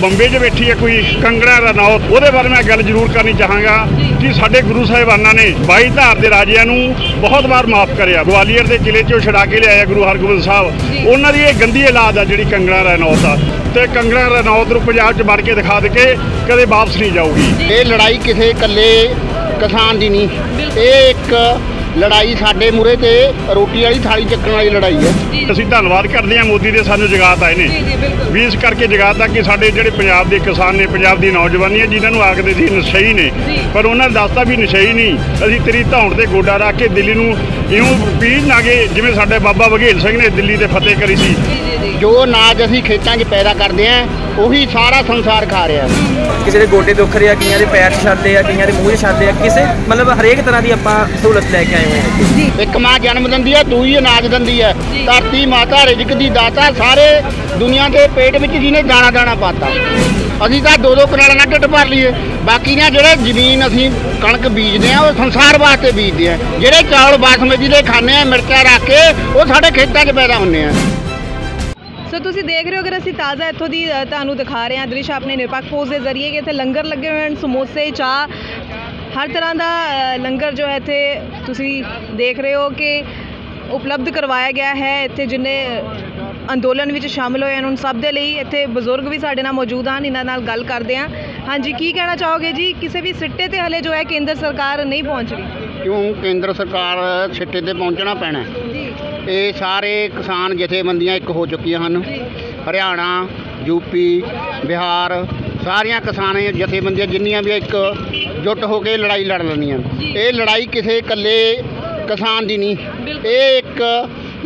ਬੰਬੇ 'ਚ ਬੈਠੀ ਹੈ ਕੋਈ ਕੰਗਣਾ ਰਣੌਤ ਉਹਦੇ ਬਾਰੇ ਮੈਂ ਗੱਲ ਜ਼ਰੂਰ ਕਰਨੀ ਚਾਹਾਂਗਾ ਕਿ ਸਾਡੇ ਗੁਰੂ ਸਾਹਿਬਾਨਾਂ ਨੇ 22 ਧਾਰ ਦੇ ਰਾਜਿਆਂ ਨੂੰ ਬਹੁਤ ਵਾਰ ਮਾਫ ਕਰਿਆ। ਗਵਾਲੀਅਰ ਦੇ ਕਿਲੇ 'ਚੋਂ ਛੁਡਾ ਕੇ ਲਿਆਇਆ ਗੁਰੂ ਹਰਗੋਬਿੰਦ ਸਾਹਿਬ। ਉਹਨਾਂ ਦੀ ਇਹ ਗੰਦੀ ਔਲਾਦ ਆ ਜਿਹੜੀ ਕੰਗਣਾ ਰਣੌਤ ਆ। ਤੇ ਕੰਗਣਾ ਰਣੌਤ ਨੂੰ ਪੰਜਾਬ 'ਚ ਵੜ ਕੇ ਦਿਖਾ ਦੇ ਕੇ ਕਦੇ ਵਾਪਸ ਨਹੀਂ ਜਾਊਗੀ। ਇਹ ਲੜਾਈ ਕਿਸੇ ਇਕੱਲੇ ਕਿਸਾਨ ਦੀ ਨਹੀਂ। ਇਹ ਇੱਕ ਲੜਾਈ ਸਾਡੇ ਮੂਰੇ ਤੇ ਰੋਟੀ ਵਾਲੀ ਥਾਲੀ ਚੱਕਣ ਵਾਲੀ ਲੜਾਈ ਹੈ। ਅਸੀਂ ਧੰਨਵਾਦ ਕਰਦੇ ਹਾਂ ਮੋਦੀ ਦੇ ਸਾਨੂੰ ਜਗਾਤ ਆਏ ਨੇ। ਵੀ ਇਸ ਕਰਕੇ ਜਗਾਤ ਆ ਕਿ ਸਾਡੇ ਜਿਹੜੇ ਪੰਜਾਬ ਦੇ ਕਿਸਾਨ ਨੇ ਪੰਜਾਬ ਦੀ ਨੌਜਵਾਨੀ ਹੈ ਜਿਨ੍ਹਾਂ ਨੂੰ ਆਖਦੇ ਸੀ ਨਸ਼ਈ ਨੇ। ਪਰ ਉਹਨਾਂ ਨੇ ਦੱਸਤਾ ਵੀ ਨਸ਼ਈ ਨਹੀਂ। ਅਸੀਂ ਤੇਰੀ ਧੌਣ ਤੇ ਗੋਡਾ ਰੱਖ ਕੇ ਦਿੱਲੀ ਨੂੰ ਇਉਂ ਪੀੜ ਲਾਗੇ ਜਿਵੇਂ ਸਾਡੇ ਬਾਬਾ ਬਘੇਲ ਸਿੰਘ ਨੇ ਦਿੱਲੀ ਤੇ ਫਤਿਹ ਕਰੀ ਸੀ। ਜੋ ਅਨਾਜ ਅਸੀਂ ਖੇਤਾਂ 'ਚ ਪੈਦਾ ਕਰਦੇ ਆਂ ਉਹੀ ਸਾਰਾ ਸੰਸਾਰ ਖਾ ਰਿਹਾ ਕਿਸੇ ਦੇ ਗੋਡੇ ਦੁੱਖ ਰਿਹਾ ਕਈਆਂ ਦੇ ਪੈਰ ਛਾਲੇ ਆ ਕਈਆਂ ਦੇ ਮੂੰਹ ਛਾਲੇ ਆ ਕਿਸੇ ਮਤਲਬ ਹਰੇਕ ਤਰ੍ਹਾਂ ਦੀ ਆਪਾਂ ਸਹੂਲਤ ਲੈ ਕੇ ਆਏ ਹੋਏ ਹਾਂ। ਇੱਕ ਮਾਂ ਜਨਮ ਦਿੰਦੀ ਹੈ ਦੂਈ ਅਨਾਜ ਦਿੰਦੀ ਹੈ। ਧਰਤੀ ਮਾਤਾ ਰਿਜ਼ਕ ਦੀ ਦਾਤਾ ਸਾਰੇ ਦੁਨੀਆ ਦੇ ਪੇਟ ਵਿੱਚ ਜਿਹਨੇ ਦਾਣਾ ਦਾਣਾ ਪਾਤਾ। ਅਸੀਂ ਤਾਂ ਦੋ ਦੋ ਕਨਾਲਾਂ ਨਾਲ ਢਿੱਡ ਭਰ ਲਈਏ। ਬਾਕੀ ਨਾ ਜਿਹੜੇ ਜ਼ਮੀਨ ਅਸੀਂ ਕਣਕ ਬੀਜਦੇ ਆ ਉਹ ਸੰਸਾਰ ਵਾਸਤੇ ਬੀਜਦੇ ਆ ਜਿਹੜੇ ਚਾਵਲ ਬਾਸਮਤੀ ਦੇ ਖਾਂਦੇ ਆ ਮਿਰਚਾਂ ਰੱਖ ਕੇ ਉਹ ਸਾਡੇ ਖੇਤਾਂ 'ਚ ਪੈਦਾ ਹੁੰਦੇ ਆ ਸੋ ਤੁਸੀਂ ਦੇਖ ਰਹੇ ਹੋ, ਅਗਰ ਅਸੀਂ ਤਾਜ਼ਾ ਇੱਥੋਂ ਦੀ ਤੁਹਾਨੂੰ ਦਿਖਾ ਰਹੇ ਹਾਂ, ਦ੍ਰਿਸ਼ ਆਪਣੇ ਨਿਰਪੱਖ ਪੋਸਟ ਦੇ ਜ਼ਰੀਏ ਕਿ ਇੱਥੇ ਲੰਗਰ ਲੱਗੇ ਹੋਏ ਹਨ, ਸਮੋਸੇ, ਚਾਹ, ਹਰ ਤਰ੍ਹਾਂ ਦਾ ਲੰਗਰ ਜੋ ਹੈ ਇੱਥੇ ਤੁਸੀਂ ਦੇਖ ਰਹੇ ਹੋ ਕਿ ਉਪਲਬਧ ਕਰਵਾਇਆ ਗਿਆ ਹੈ। ਇੱਥੇ ਜਿੰਨੇ ਅੰਦੋਲਨ ਵਿੱਚ ਸ਼ਾਮਲ ਹੋਏ ਹਨ ਉਹਨਾਂ ਸਭ ਦੇ ਲਈ ਇੱਥੇ ਬਜ਼ੁਰਗ ਵੀ ਸਾਡੇ ਨਾਲ ਮੌਜੂਦ ਹਨ, ਇਹਨਾਂ ਨਾਲ ਗੱਲ ਕਰਦੇ ਹਾਂ। ਹਾਂਜੀ, ਕੀ ਕਹਿਣਾ ਚਾਹੋਗੇ ਜੀ? ਕਿਸੇ ਵੀ ਸਿੱਟੇ ਤੇ ਹਲੇ ਜੋ ਹੈ ਕੇਂਦਰ ਸਰਕਾਰ ਨਹੀਂ ਪਹੁੰਚ ਰਹੀ। ਕਿਉਂ? ਕੇਂਦਰ ਸਰਕਾਰ ਸਿੱਟੇ ਤੇ ਪਹੁੰਚਣਾ ਪੈਣਾ ਇਹ ਸਾਰੇ ਕਿਸਾਨ ਜਥੇਬੰਦੀਆਂ ਇੱਕ ਹੋ ਚੁੱਕੀਆਂ ਹਨ। ਹਰਿਆਣਾ ਯੂਪੀ ਬਿਹਾਰ ਸਾਰੀਆਂ ਕਿਸਾਨ ਜਥੇਬੰਦੀਆਂ ਜਿੰਨੀਆਂ ਵੀ ਇੱਕ ਜੁੱਟ ਹੋ ਕੇ ਲੜਾਈ ਲੜ ਲੈਣੀਆਂ ਇਹ ਲੜਾਈ ਕਿਸੇ ਇਕੱਲੇ ਕਿਸਾਨ ਦੀ ਨਹੀਂ। ਇਹ ਇੱਕ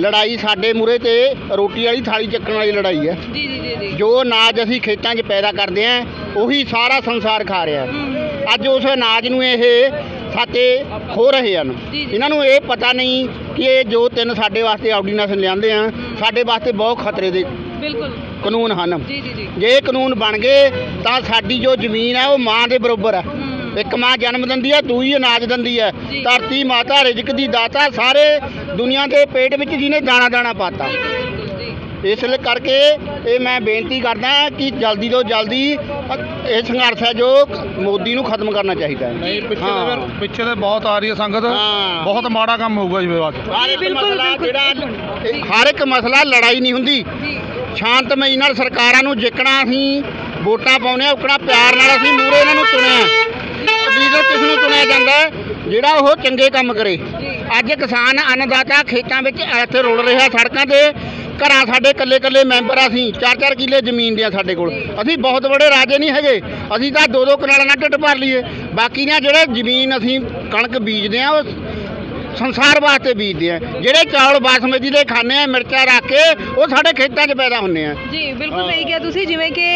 ਲੜਾਈ ਸਾਡੇ ਮੂਰੇ ਤੇ ਰੋਟੀ ਵਾਲੀ ਥਾਲੀ ਚੱਕਣ ਵਾਲੀ ਲੜਾਈ ਹੈ। ਜੋ ਅਨਾਜ ਅਸੀਂ ਖੇਤਾਂ 'ਚ ਪੈਦਾ ਕਰਦੇ ਆਂ ਉਹੀ ਸਾਰਾ ਸੰਸਾਰ ਖਾ ਰਿਹਾ। ਅੱਜ ਉਸ ਅਨਾਜ ਨੂੰ ਇਹ ਸਾਤੇ ਖੋ ਰਹੇ ਹਨ। ਇਹਨਾਂ ਨੂੰ ਇਹ ਪਤਾ ਨਹੀਂ ਕਿ ਇਹ ਜੋ ਤਿੰਨ ਸਾਡੇ ਵਾਸਤੇ ਆਰਡੀਨੈਂਸ ਲਿਆਂਦੇ ਆ ਸਾਡੇ ਵਾਸਤੇ ਬਹੁਤ ਖਤਰੇ ਦੇ ਬਿਲਕੁਲ। ਕਾਨੂੰਨ ਹਨ। ਜੀ ਜੀ ਜੀ। ਜੇ ਇਹ ਕਾਨੂੰਨ ਬਣ ਗਏ ਤਾਂ ਸਾਡੀ ਜੋ ਜ਼ਮੀਨ ਹੈ ਉਹ ਮਾਂ ਦੇ ਬਰੋਬਰ ਹੈ। ਇੱਕ ਮਾਂ ਜਨਮ ਦਿੰਦੀ ਹੈ ਦੂਈ ਅਨਾਜ ਦਿੰਦੀ ਹੈ। ਧਰਤੀ ਮਾਤਾ ਰਿਜ਼ਕ ਦੀ ਦਾਤਾ ਸਾਰੇ ਦੁਨੀਆ ਦੇ ਪੇਟ ਵਿੱਚ ਜਿਹਨੇ ਦਾਣਾ ਦਾਣਾ ਪਾਤਾ ਇਸ ਲਈ ਕਰਕੇ ਇਹ ਮੈਂ ਬੇਨਤੀ ਕਰਦਾ ਕਿ ਜਲਦੀ ਤੋਂ ਜਲਦੀ ਇਹ ਸੰਘਰਸ਼ ਹੈ ਜੋ ਮੋਦੀ ਨੂੰ ਖਤਮ ਕਰਨਾ ਚਾਹੀਦਾ ਹੈ ਨਹੀਂ ਪਿੱਛੇ। ਦੇ ਫਿਰ- ਪਿੱਛੇ ਦੇ ਬਹੁਤ ਆ ਰਹੀ ਹੈ ਸੰਗਤ। ਬਹੁਤ ਮਾੜਾ ਕੰਮ ਹੋਊਗਾ ਜੀ ਬਾਅਦ। ਹਰ ਇੱਕ ਬਿਲਕੁਲ, ਮਸਲਾ ਬਿਲਕੁਲ। ਜਿਹੜਾ ਇਹ ਹਰ ਇੱਕ ਮਸਲਾ ਲੜਾਈ ਨਹੀਂ ਹੁੰਦੀ ਸ਼ਾਂਤਮਈ ਨਾਲ ਸਰਕਾਰਾਂ ਨੂੰ ਜਿੱਕਣਾ ਅਸੀਂ ਵੋਟਾਂ ਪਾਉਨੇ ਆ ਉਕਣਾ ਪਿਆਰ ਨਾਲ ਅਸੀਂ ਮੂਰੇ ਇਹਨਾਂ ਨੂੰ ਚੁਣਿਆ ਲੀਡਰ ਕਿਸ ਨੂੰ ਚੁਣਿਆ ਜਾਂਦਾ ਹੈ? ਜਿਹੜਾ ਉਹ ਚੰਗੇ ਕੰਮ ਕਰੇ ਅੱਜ ਕਿਸਾਨ ਅੰਨਦਾਤਾ ਖੇਤਾਂ ਵਿੱਚ ਇੱਥੇ ਰੁਲ ਰਿਹਾ ਸੜਕਾਂ ਤੇ ਘਰਾਂ ਸਾਡੇ ਕੱਲੇ ਕੱਲੇ ਮੈਂਬਰ ਆ ਅਸੀਂ, ਚਾਰ ਚਾਰ ਕਿੱਲੇ ਜ਼ਮੀਨ ਦੇ ਆ ਸਾਡੇ ਕੋਲ। ਅਸੀਂ ਬਹੁਤ ਬੜੇ ਰਾਜੇ ਨਹੀਂ ਹੈਗੇ। ਅਸੀਂ ਤਾਂ ਦੋ ਦੋ ਕਨਾਲਾਂ ਨਾਲ ਢਿੱਡ ਭਰ ਲਈਏ। ਬਾਕੀ ਨਾ ਜਿਹੜੇ ਜ਼ਮੀਨ ਅਸੀਂ ਕਣਕ ਬੀਜਦੇ ਆ, ਉਹ ਸੰਸਾਰ ਵਾਸਤੇ ਬੀਜਦੇ ਆ। ਜਿਹੜੇ ਚਾਵਲ ਬਾਸਮਤੀ ਦੇ ਖਾਂਦੇ ਆ ਮਿਰਚਾਂ ਰੱਖ ਕੇ ਉਹ ਸਾਡੇ ਖੇਤਾਂ 'ਚ ਪੈਦਾ ਹੁੰਦੇ ਆ। ਜੀ ਬਿਲਕੁਲ ਸਹੀ ਕਿਹਾ ਤੁਸੀਂ ਜਿਵੇਂ ਕਿ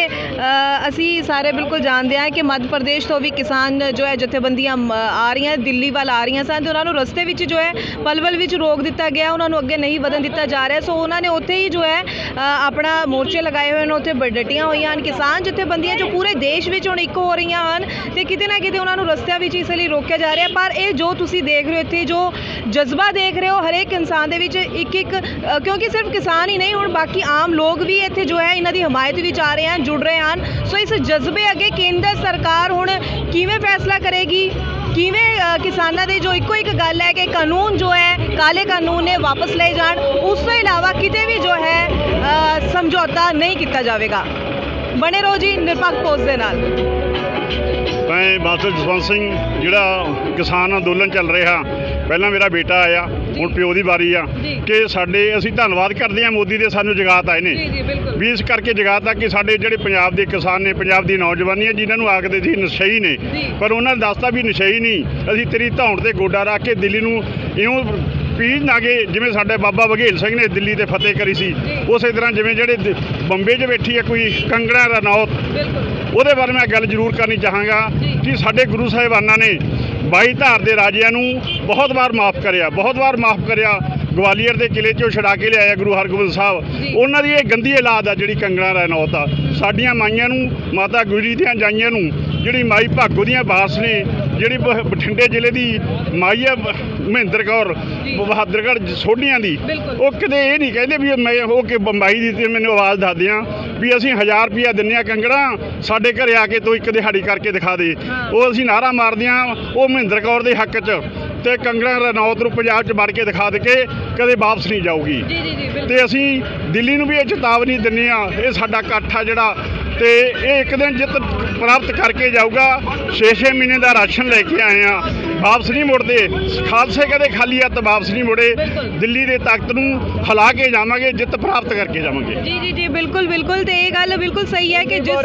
ਅਸੀਂ ਸਾਰੇ ਬਿਲਕੁਲ ਜਾਣਦੇ ਹਾਂ ਕਿ ਮੱਧ ਪ੍ਰਦੇਸ਼ ਤੋਂ ਵੀ ਕਿਸਾਨ ਜੋ ਹੈ ਜਥੇਬੰਦੀਆਂ ਆ ਰਹੀਆਂ ਦਿੱਲੀ ਵੱਲ ਆ ਰਹੀਆਂ ਸਨ ਤੇ ਉਹਨਾਂ ਨੂੰ ਰਸਤੇ ਵਿੱਚ ਜੋ ਹੈ ਪਲਵਲ ਵਿੱਚ ਰੋਕ ਦਿੱਤਾ ਗਿਆ ਉਹਨਾਂ ਨੂੰ ਅੱਗੇ ਨਹੀਂ ਵਧਣ ਦਿੱਤਾ ਜਾ ਰਿਹਾ। ਸੋ ਉਹਨਾਂ ਨੇ ਉੱਥੇ ਹੀ ਜੋ ਹੈ ਆਪਣਾ ਮੋਰਚੇ ਲਗਾਏ ਹੋਏ ਨੇ ਉੱਥੇ ਡਟੀਆਂ ਹੋਈਆਂ ਹਨ। ਕਿਸਾਨ ਜਥੇਬੰਦੀਆਂ ਜੋ ਪੂਰੇ ਦੇਸ਼ ਵਿੱਚ ਹੁਣ ਇੱਕ ਹੋ ਰਹੀਆਂ ਹਨ ਤੇ ਕਿਤੇ ਨਾ ਕਿਤੇ ਉਹਨਾਂ ਨੂੰ ਰਸਤਿਆਂ ਵਿੱਚ ਇਸ ਲਈ ਰੋਕਿਆ ਜਾ ਰਿਹਾ। ਪਰ ਇਹ ਜੋ ਤੁਸੀਂ ਦੇਖ ਰਹੇ ਹੋ ਇੱਥੇ ਜੋ ਜਜ਼ਬਾ ਦੇਖ ਰਹੇ ਹੋ ਹਰੇਕ ਇਨਸਾਨ ਦੇ ਵਿੱਚ ਇੱਕ ਇੱਕ ਕਿਉਂਕਿ ਸਿਰਫ ਕਿਸਾਨ ਹੀ ਨਹੀਂ, ਹੁਣ ਬਾਕੀ ਆਮ ਲੋਕ ਵੀ ਇੱਥੇ ਜੋ ਹੈ, ਇਹਨਾਂ ਦੀ ਹਮਾਇਤ ਵਿੱਚ ਆ ਰਹੇ ਹਨ, ਜੁੜ ਰਹੇ ਹਨ। ਸੋ ਇਸ ਜਜ਼ਬੇ ਅੱਗੇ ਕੇਂਦਰ ਸਰਕਾਰ ਹੁਣ ਕਿਵੇਂ ਫੈਸਲਾ ਕਰੇਗੀ? ਕਿਵੇਂ ਕਿਸਾਨਾਂ ਦੇ ਜੋ ਇੱਕੋ ਇੱਕ ਗੱਲ ਹੈ ਕਿ ਕਾਨੂੰਨ ਜੋ ਹੈ, ਕਾਲੇ ਕਾਨੂੰਨ ਨੇ ਵਾਪਸ ਲਏ ਜਾਣ, ਉਸ ਤੋਂ ਇਲਾਵਾ ਕਿਤੇ ਵੀ ਜੋ ਹੈ ਸਮਝੌਤਾ ਨਹੀਂ ਕੀਤਾ ਜਾਵੇਗਾ। ਬਣੇ ਰਹੋ ਜੀ, ਨਿਰਪੱਖ ਪੋਸਟ ਦੇ ਨਾਲ। ਮੈਂ ਮਾਸਟਰ ਜਸਵੰਤ ਸਿੰਘ, ਜਿਹੜਾ ਕਿਸਾਨ ਅੰਦੋਲਨ ਚੱਲ ਰਿਹਾ ਪਹਿਲਾਂ ਮੇਰਾ ਬੇਟਾ ਆਇਆ ਹੁਣ ਪਿਓ ਦੀ ਵਾਰੀ ਆ। ਕਿ ਸਾਡੇ ਅਸੀਂ ਧੰਨਵਾਦ ਕਰਦੇ ਹਾਂ ਮੋਦੀ ਦੇ ਸਾਨੂੰ ਜਗਾਤ ਆਏ ਨੇ। ਵੀ ਇਸ ਕਰਕੇ ਜਗਾਤਾ ਕਿ ਸਾਡੇ ਜਿਹੜੇ ਪੰਜਾਬ ਦੇ ਕਿਸਾਨ ਨੇ ਪੰਜਾਬ ਦੀ ਨੌਜਵਾਨੀ ਹੈ ਜਿਨ੍ਹਾਂ ਨੂੰ ਆਖਦੇ ਸੀ ਨਸ਼ਈ ਨੇ। ਪਰ ਉਹਨਾਂ ਨੇ ਦੱਸਤਾ ਵੀ ਨਸ਼ਈ ਨਹੀਂ। ਅਸੀਂ ਤੇਰੀ ਧੌਣ ਤੇ ਗੋਡਾ ਰੱਖ ਕੇ ਦਿੱਲੀ ਨੂੰ ਇਉਂ ਪੀੜ ਲਾਗੇ ਜਿਵੇਂ ਸਾਡੇ ਬਾਬਾ ਬਘੇਲ ਸਿੰਘ ਨੇ ਦਿੱਲੀ ਤੇ ਫਤਿਹ ਕਰੀ ਸੀ। ਉਸੇ ਤਰ੍ਹਾਂ ਜਿਵੇਂ ਜਿਹੜੇ ਬੰਬੇ 'ਚ ਬੈਠੀ ਹੈ ਕੋਈ ਕੰਗਣਾ ਰਣੌਤ ਬਿਲਕੁਲ। ਉਹਦੇ ਬਾਰੇ ਮੈਂ ਗੱਲ ਜ਼ਰੂਰ ਕਰਨੀ ਚਾਹਾਂਗਾ ਕਿ ਸਾਡੇ ਗੁਰੂ ਸਾਹਿਬਾਨਾਂ ਨੇ 22 ਧਾਰ ਦੇ ਰਾਜਿਆਂ ਨੂੰ ਬਹੁਤ ਵਾਰ ਮਾਫ ਕਰਿਆ ਬਹੁਤ ਵਾਰ ਮਾਫ ਕਰਿਆ। ਗਵਾਲੀਅਰ ਦੇ ਕਿਲੇ 'ਚੋਂ ਛੁਡਾ ਕੇ ਲਿਆਇਆ ਗੁਰੂ ਹਰਗੋਬਿੰਦ ਸਾਹਿਬ। ਉਹਨਾਂ ਦੀ ਇਹ ਗੰਦੀ ਔਲਾਦ ਆ ਜਿਹੜੀ ਕੰਗਣਾ ਰਣੌਤ ਆ। ਸਾਡੀਆਂ ਮਾਈਆਂ ਨੂੰ ਮਾਤਾ ਗੁਜਰੀ ਦੀਆਂ ਜਾਈਆਂ ਨੂੰ ਜਿਹੜੀ ਮਾਈ ਭਾਗੋ ਦੀਆਂ ਬਾਸ ਨੇ ਜਿਹੜੀ ਬਠਿੰਡੇ ਜ਼ਿਲ੍ਹੇ ਦੀ ਮਾਈ ਬ- ਮਹਿੰਦਰ ਕੌਰ ਬਹਾਦਰਗੜ੍ਹ ਸੋਢੀਆਂ ਦੀ। ਉਹ ਕਿਤੇ ਇਹ ਨਹੀਂ ਕਹਿੰਦੇ ਵੀ ਮੈਂ ਉਹ ਕਿ ਬੰਬਾਈ ਦੀ ਤੇ ਮੈਨੂੰ ਆਵਾਜ਼ ਦੱਸਦੇ ਆ ਵੀ ਅਸੀਂ 1000 ਰੁਪਿਆ ਦਿੰਨੇ ਆ ਕੰਗਣਾ ਸਾਡੇ ਘਰੇ ਆ ਕੇ ਤੂੰ ਇੱਕ ਦਿਹਾੜੀ ਕਰਕੇ ਦਿਖਾ ਦੇ। ਹਾਂ। ਉਹ ਅਸੀਂ ਨਾਰਾ ਮਾਰਦੇ ਆ ਉਹ ਮਹਿੰਦਰ ਕੌਰ ਦੇ ਹੱਕ 'ਚ ਤੇ ਕੰਗਣਾ ਰਣੌਤ ਨੂੰ ਪੰਜਾਬ 'ਚ ਵੜ ਕੇ ਦਿਖਾ ਦੇ ਕੇ ਕਦੇ ਵਾਪਸ ਨਹੀਂ ਜਾਊਗੀ। ਤੇ ਅਸੀਂ ਦਿੱਲੀ ਨੂੰ ਵੀ ਇਹ ਚੇਤਾਵਨੀ ਦਿੰਨੇ ਆ ਇਹ ਸਾਡਾ ਇਕੱਠ ਆ ਜਿਹੜਾ ਤੇ ਇਹ ਇੱਕ ਦਿਨ ਜਿੱਤ ਪ੍ਰਾਪਤ ਕਰਕੇ ਜਾਊਗਾ। 6-6 ਮਹੀਨੇ ਦਾ ਰਾਸ਼ਨ ਲੈ ਕੇ ਆਏ ਆ। ਵਾਪਸ ਨਹੀਂ ਮੁੜਦੇ। ਖਾਲਸੇ ਕਦੇ ਖਾਲੀ ਹੱਥ ਵਾਪਸ ਨਹੀਂ ਮੁੜੇ। ਦਿੱਲੀ ਦੇ ਤਾਕਤ ਨੂੰ ਹਿਲਾ ਕੇ ਜਾਵਾਂਗੇ ਜਿੱਤ ਪ੍ਰਾਪਤ ਕਰਕੇ ਜਾਵਾਂਗੇ। ਜੀ ਜੀ ਜੀ ਬਿਲਕੁਲ ਬਿਲਕੁਲ। ਤੇ ਇਹ ਗੱਲ ਬਿਲਕੁਲ ਸਹੀ ਹੈ ਕਿ ਜਿਸ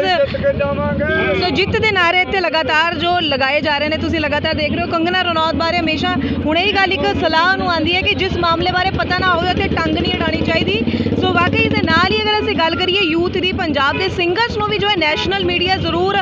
ਸੋ ਜਿੱਤ ਦੇ ਨਾਰੇ ਇੱਥੇ ਲਗਾਤਾਰ ਜੋ ਲਗਾਏ ਜਾ ਰਹੇ ਨੇ ਤੁਸੀਂ ਲਗਾਤਾਰ ਦੇਖ ਰਹੇ ਹੋ ਕੰਗਨਾ ਰਣੌਤ ਬਾਰੇ ਹਮੇਸ਼ਾ ਹੁਣ ਇਹ ਗੱਲ ਇੱਕ ਸਲਾਹ ਨੂੰ ਆਉਂਦੀ ਹੈ ਕਿ ਜਿਸ ਮਾਮਲੇ ਬਾਰੇ ਪਤਾ ਨਾ ਹੋਵੇ ਉੱਥੇ ਟੰਗ ਨਹੀਂ ਅਡਾਣੀ ਚਾਹੀਦੀ। ਸੋ ਵਾਕਈ ਦੇ ਨਾਲ ਹੀ ਅਗਰ ਅਸੀਂ ਗੱਲ ਕਰੀਏ ਯੂਥ ਦੀ ਪੰਜਾਬ ਦੇ ਸਿੰਗਰਸ ਨੂੰ ਵੀ ਜੋ ਹੈ ਨੈਸ਼ਨਲ ਮੀਡੀਆ ਜ਼ਰੂਰ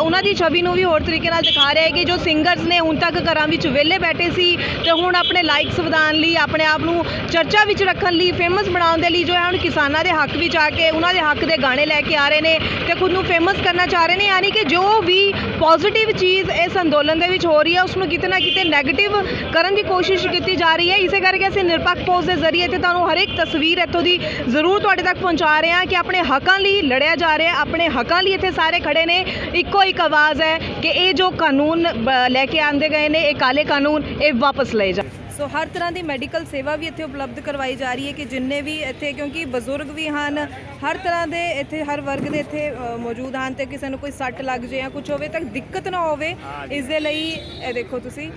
ਉਹਨਾਂ ਦੀ ਛਵੀ ਨੂੰ ਵੀ ਹੋਰ ਤਰੀਕੇ ਨਾਲ ਦਿਖਾ ਰਿਹਾ ਹੈ ਕਿ ਜੋ ਸਿੰਗਰਸ ਨੇ ਹੁਣ ਤੱਕ ਘਰਾਂ ਵਿੱਚ ਵਿਹਲੇ ਬੈਠੇ ਸੀ ਤੇ ਹੁਣ ਆਪਣੇ ਲਾਈਕਸ ਵਧਾਉਣ ਲਈ, ਆਪਣੇ ਆਪ ਨੂੰ ਚਰਚਾ ਵਿੱਚ ਰੱਖਣ ਲਈ ਫੇਮਸ ਬਣਾਉਣ ਦੇ ਲਈ ਜੋ ਹੈ, ਹੁਣ ਕਿਸਾਨਾਂ ਦੇ ਹੱਕ ਵਿੱਚ ਆ ਕੇ ਉਹਨਾਂ ਦੇ ਹੱਕ ਦੇ ਗਾਣੇ ਲੈ ਕੇ ਆ ਰਹੇ ਨੇ ਤੇ ਖੁਦ ਨੂੰ ਫੇਮਸ ਕਰਨਾ ਚਾਹ ਰਹੇ ਨੇ। ਯਾਨੀ ਕਿ ਜੋ ਵੀ ਪੋਜ਼ਿਟਿਵ ਚੀਜ਼ ਇਸ ਅੰਦੋਲਨ ਦੇ ਵਿੱਚ ਹੋ ਰਹੀ ਹੈ ਉਸ ਨੂੰ ਕਿਤੇ ਨਾ ਕਿਤੇ ਨੈਗੇਟਿਵ ਕਰਨ ਦੀ ਕੋਸ਼ਿਸ਼ ਕੀਤੀ ਜਾ ਰਹੀ ਹੈ। ਇਸੇ ਕਰਕੇ ਅਸੀਂ ਨਿਰਪੱਖ ਪੋਸਟ ਦੇ ਜ਼ਰੀਏ ਤੇ ਤੁਹਾਨੂੰ ਹਰ ਇੱਕ ਤਸਵੀਰ ਇੱਥੋਂ ਦੀ ਜ਼ਰੂਰ ਤੁਹਾਡੇ ਤੱਕ ਪਹੁੰਚਾ ਰਹੇ ਹਾਂ ਕਿ ਆਪਣੇ ਹੱਕਾਂ ਲਈ ਲੜਿਆ ਜਾ ਰਿਹਾ ਆਪਣੇ ਹੱਕਾਂ ਲਈ ਇੱਥੇ ਸਾਰੇ ਖੜੇ ਨੇ। ਇੱਕੋ ਇੱਕ ਆਵਾਜ਼ ਹੈ ਕਿ ਇਹ ਜੋ ਕਾਨੂੰਨ ਲੈ ਕੇ ਆਂਦੇ ਗਏ ਨੇ ਇਹ ਕਾਲੇ ਕਾਨੂੰਨ ਇਹ ਵਾਪਸ ਲਏ ਜਾ ਸੋ ਹਰ ਤਰ੍ਹਾਂ ਦੀ ਮੈਡੀਕਲ ਸੇਵਾ ਵੀ ਇੱਥੇ ਉਪਲਬਧ ਕਰਵਾਈ ਜਾ ਰਹੀ ਹੈ ਕਿ ਜਿੰਨੇ ਵੀ ਇੱਥੇ ਕਿਉਂਕਿ ਬਜ਼ੁਰਗ ਵੀ ਹਨ ਹਰ ਤਰ੍ਹਾਂ ਦੇ ਇੱਥੇ ਹਰ ਵਰਗ ਦੇ ਇੱਥੇ ਮੌਜੂਦ ਹਨ ਤੇ ਕਿਸੇ ਨੂੰ ਕੋਈ ਸੱਟ ਲੱਗ ਜੇ ਜਾਂ ਕੁਝ ਹੋਵੇ ਤਾਂ ਦਿੱਕਤ ਨਾ ਹੋਵੇ। ਇਸ ਦੇ ਲਈ ਇਹ ਦੇਖੋ ਤੁਸੀਂ।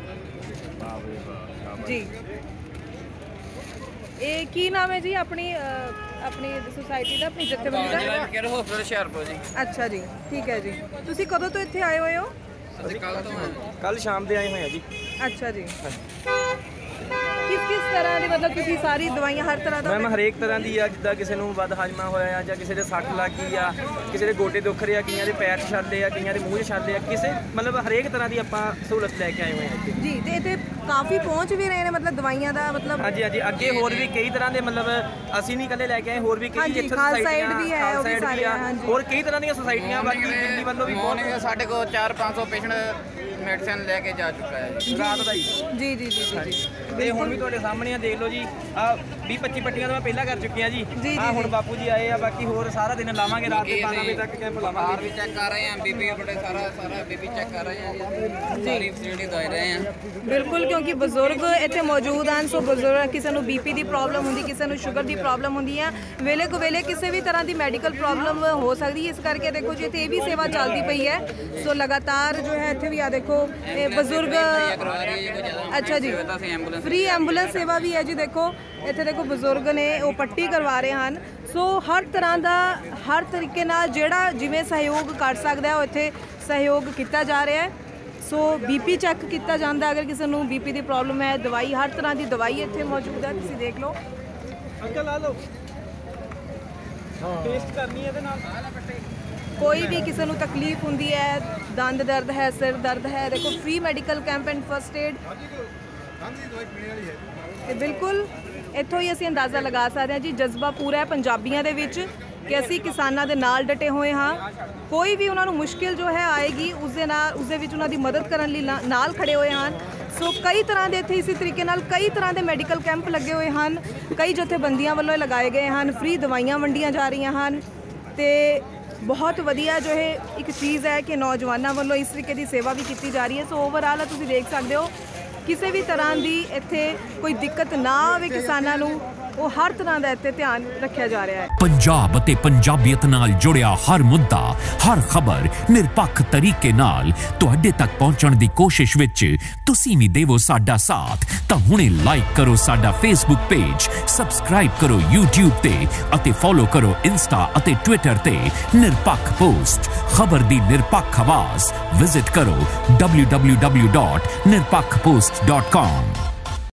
ਜੀ। ਇਹ ਕੀ ਨਾਮ ਹੈ ਜੀ ਆਪਣੀ ਆਪਣੀ ਸੁਸਾਇਟੀ ਦਾ ਆਪਣੀ ਜਥੇਬੰਦੀ ਦਾ? ਕਿਹੜਾ ਹਸਪਤਾਲ ਹੁਸ਼ਿਆਰਪੁਰ ਜੀ। ਅੱਛਾ ਜੀ ਠੀਕ ਹੈ ਜੀ। ਤੁਸੀਂ ਕਦੋਂ ਤੋਂ ਇੱਥੇ ਆਏ ਹੋਏ ਹੋ? ਅਸੀਂ ਕੱਲ ਤੋਂ ਕੱਲ ਸ਼ਾਮ ਦੇ ਆਏ ਹੋਏ ਆ ਜੀ। ਅੱਛਾ ਜੀ। ਕਿਸ ਤਰ੍ਹਾਂ ਦੀ ਮਤਲਬ ਤੁਸੀਂ ਸਾਰੀ ਦਵਾਈਆਂ ਹਰ ਤਰ੍ਹਾਂ ਦਾ ਮੈਮ ਹਰੇਕ ਤਰ੍ਹਾਂ ਦੀ ਆ ਜਿੱਦਾਂ ਕਿਸੇ ਨੂੰ ਵੱਧ ਹਾਜਮਾ ਹੋਇਆ ਆ ਜਾਂ ਕਿਸੇ ਦੇ ਸੱਟ ਲੱਗ ਗਈ ਆ ਕਿਸੇ ਦੇ ਗੋਡੇ ਦੁਖ ਰਹੇ ਆ ਕਈਆਂ ਦੇ ਪੈਰ 'ਚ ਛਾਲੇ ਆ ਕਈਆਂ ਦੇ ਮੂੰਹ 'ਚ ਛਾਲੇ ਆ ਕਿਸੇ ਮਤਲਬ ਹਰੇਕ ਤਰ੍ਹਾਂ ਦੀ ਆਪਾਂ ਸਹੂਲਤ ਲੈ ਕੇ ਆਏ ਹੋਏ ਆ ਇੱਥੇ ਜੀ ਤੇ ਇੱਥੇ ਕਾਫੀ ਪਹੁੰਚ ਵੀ ਰਹੇ ਨੇ ਮਤਲਬ ਦਵਾਈਆਂ ਦਾ ਮਤਲਬ ਹਾਂਜੀ ਹਾਂਜੀ ਅੱਗੇ ਹੋਰ ਵੀ ਕਈ ਤਰ੍ਹਾਂ ਦੇ ਮਤਲਬ ਅਸੀਂ ਨਹੀਂ ਇਕੱਲੇ ਲੈ ਕੇ ਆਏ ਹੋਰ ਵੀ ਕਈ ਇੱਥੇ ਸੁਸਾਇਟੀਆਂ ਵੀ ਹੈ, ਉਹ ਵੀ ਸਾਰੇ। ਹੋਰ ਕਈ ਤਰ੍ਹਾਂ ਦੀਆਂ ਸੁਸਾਇਟੀਆਂ ਬਾਕੀ ਦਿੱਲੀ ਵੱਲੋਂ ਵੀ ਬਹੁਤ ਸਾਡੇ ਕੋਲ 4-500 ਪੇਸ਼ੈਂਟ ਮੈਡੀਸਨ ਲੈ ਕੇ ਜਾ ਚੁੱਕਾ ਹੈ। ਜੀ ਰਾਤ ਦਾ ਹੀ। ਜੀ ਜੀ ਜੀ ਜੀ ਜੀ। ਤੇ ਹੁਣ ਵੀ ਤੁਹਾਡੇ ਸਾਹਮਣੇ ਆ ਦੇਖ ਲਓ ਜੀ। ਆ 20 25 ਪੱਟੀਆਂ ਤਾਂ ਮੈਂ ਪਹਿਲਾਂ ਕਰ ਚੁੱਕੀ ਆ ਜੀ ਜੀ, ਆ ਹੁਣ ਜੀ। ਬਾਪੂ ਜੀ ਆਏ ਆ ਬਾਕੀ ਹੋਰ ਸਾਰਾ ਦਿਨ ਲਾਵਾਂਗੇ ਰਾਤ ਦੇ 12 ਵਜੇ ਤੱਕ ਕੈਂਪ ਬਾਹਰ ਲਾਵਾਂਗੇ ਵੀ ਚੈੱਕ ਕਰ ਰਹੇ ਹਾਂ ਬੀਪੀ ਬੜੇ ਸਾਰਾ ਸਾਰਾ ਬੀਪੀ ਚੈੱਕ ਕਰ ਰਹੇ ਹਾਂ ਜੀ। ਸਾਰੀ ਫੈਸਿਲਿਟੀ ਦੇ ਰਹੇ ਹਾਂ ਬਿਲਕੁਲ ਕਿਉਂਕਿ ਬਜ਼ੁਰਗ ਇੱਥੇ ਮੌਜੂਦ ਹਨ ਸੋ ਬਜ਼ੁਰਗ ਕਿਸੇ ਨੂੰ ਬੀਪੀ ਦੀ ਪ੍ਰੋਬਲਮ ਹੁੰਦੀ ਕਿਸੇ ਨੂੰ ਸ਼ੂਗਰ ਦੀ ਪ੍ਰੋਬਲਮ ਹੁੰਦੀ ਹੈ ਵੇਲੇ ਕੁ ਵੇਲੇ ਕਿਸੇ ਵੀ ਤਰ੍ਹਾਂ ਦੀ ਮੈਡੀਕਲ ਪ੍ਰੋਬਲਮ ਹੋ ਸਕਦੀ ਹੈ। ਇਸ ਕਰਕੇ ਦੇਖੋ ਜੀ ਇੱਥੇ ਇਹ ਵੀ ਸੇਵਾ ਚੱਲਦੀ ਪਈ ਹੈ। ਸੋ ਲਗਾਤਾਰ ਜੋ ਹੈ ਇੱਥੇ ਵੀ ਆ ਦੇਖੋ ਇਹ ਬਜ਼ੁਰਗ ਕਰਵਾ ਰਹੀ ਹੈ ਕੋਈ ਜ਼ਿਆਦਾ ਅੱਛਾ ਜੀ। ਫ੍ਰੀ ਐਂਬੂਲੈਂਸ ਸੇਵਾ ਵੀ ਹੈ ਜੀ ਦੇਖੋ। ਇੱਥੇ ਦੇਖੋ ਬਜ਼ੁਰਗ ਨੇ ਉਹ ਪੱਟੀ ਕਰਵਾ ਰਹੇ ਹਨ। ਸੋ ਹਰ ਤਰ੍ਹਾਂ ਦਾ ਹਰ ਤਰੀਕੇ ਨਾਲ ਜਿਹੜਾ ਜਿਵੇਂ ਸਹਿਯੋਗ ਕਰ ਸਕਦਾ ਹੈ ਉਹ ਇੱਥੇ ਸਹਿਯੋਗ ਕੀਤਾ ਜਾ ਰਿਹਾ ਹੈ। ਸੋ ਬੀਪੀ ਚੈੱਕ ਕੀਤਾ ਜਾਂਦਾ ਅਗਰ ਕਿਸੇ ਨੂੰ ਬੀਪੀ ਦੀ ਪ੍ਰੋਬਲਮ ਹੈ ਦਵਾਈ ਹਰ ਤਰ੍ਹਾਂ ਦੀ ਦਵਾਈ ਇੱਥੇ ਮੌਜੂਦ ਹੈ ਤੁਸੀਂ ਦੇਖ ਲਓ। ਅੰਕਲ ਆ ਲਓ। ਟੇਸਟ ਕਰਨੀ ਹੈ ਇਹਦੇ ਨਾਲ। ਕੋਈ ਵੀ ਕਿਸੇ ਨੂੰ ਤਕਲੀਫ ਹੁੰਦੀ ਹੈ, ਦੰਦ ਦਰਦ ਹੈ, ਸਿਰ ਦਰਦ ਹੈ, ਦੇਖੋ free medical camp and first aid ਤੇ ਬਿਲਕੁਲ ਇੱਥੋਂ ਹੀ ਅਸੀਂ ਅੰਦਾਜ਼ਾ ਲਗਾ ਸਕਦੇ ਹਾਂ ਜੀ, ਜਜ਼ਬਾ ਪੂਰਾ ਹੈ ਪੰਜਾਬੀਆਂ ਦੇ ਵਿੱਚ ਕਿ ਅਸੀਂ ਕਿਸਾਨਾਂ ਦੇ ਨਾਲ ਡਟੇ ਹੋਏ ਹਾਂ। ਕੋਈ ਵੀ ਉਹਨਾਂ ਨੂੰ ਮੁਸ਼ਕਿਲ ਜੋ ਹੈ ਆਏਗੀ ਉਸ ਦੇ ਨਾਲ ਉਸ ਦੇ ਵਿੱਚ ਉਹਨਾਂ ਦੀ ਮਦਦ ਕਰਨ ਲਈ ਨਾ- ਨਾਲ ਖੜੇ ਹੋਏ ਹਨ। ਸੋ ਕਈ ਤਰ੍ਹਾਂ ਦੇ ਇੱਥੇ ਇਸੇ ਤਰੀਕੇ ਨਾਲ ਕਈ ਤਰ੍ਹਾਂ ਦੇ ਮੈਡੀਕਲ ਕੈਂਪ ਲੱਗੇ ਹੋਏ ਹਨ। ਕਈ ਜਥੇਬੰਦੀਆਂ ਵੱਲੋਂ ਲਗਾਏ ਗਏ ਹਨ। ਫ੍ਰੀ ਦਵਾਈਆਂ ਵੰਡੀਆਂ ਜਾ ਰਹੀਆਂ ਹਨ। ਤੇ ਬਹੁਤ ਵਧੀਆ ਜੋ ਇਹ ਇੱਕ ਚੀਜ਼ ਹੈ ਕਿ ਨੌਜਵਾਨਾਂ ਵੱਲੋਂ ਇਸ ਤਰੀਕੇ ਦੀ ਸੇਵਾ ਵੀ ਕੀਤੀ ਜਾ ਰਹੀ ਹੈ। ਸੋ ਓਵਰਆਲ ਤੁਸੀਂ ਦੇਖ ਸਕਦੇ ਹੋ, ਕਿਸੇ ਵੀ ਤਰ੍ਹਾਂ ਦੀ ਇੱਥੇ ਕੋਈ ਦਿੱਕਤ ਨਾ ਆਵੇ ਕਿਸਾਨਾਂ ਨੂੰ। ਉਹ ਹਰ ਤਰ੍ਹਾਂ ਦਾ ਇੱਥੇ ਧਿਆਨ ਰੱਖਿਆ ਜਾ ਰਿਹਾ ਹੈ। ਪੰਜਾਬ ਅਤੇ ਪੰਜਾਬੀਅਤ ਨਾਲ ਜੁੜਿਆ ਹਰ ਮੁੱਦਾ, ਹਰ ਖਬਰ ਨਿਰਪੱਖ ਤਰੀਕੇ ਨਾਲ ਤੁਹਾਡੇ ਤੱਕ ਪਹੁੰਚਣ ਦੀ ਕੋਸ਼ਿਸ਼ ਵਿੱਚ ਤੁਸੀਂ ਵੀ ਦੇਵੋ ਸਾਡਾ ਸਾਥ। ਤਾਂ ਹੁਣੇ ਲਾਈਕ ਕਰੋ ਸਾਡਾ ਫੇਸਬੁੱਕ ਪੇਜ ਸਬਸਕ੍ਰਾਈਬ ਕਰੋ YouTube ਤੇ ਅਤੇ ਫੋਲੋ ਕਰੋ ਇੰਸਟਾ ਅਤੇ ਟਵਿੱਟਰ ਤੇ ਨਿਰਪੱਖ ਪੋਸਟ ਖਬਰ ਦੀ ਨਿਰਪੱਖ ਆਵਾਜ਼। ਵਿਜ਼ਿਟ ਕਰੋ www.nirpakhpost.com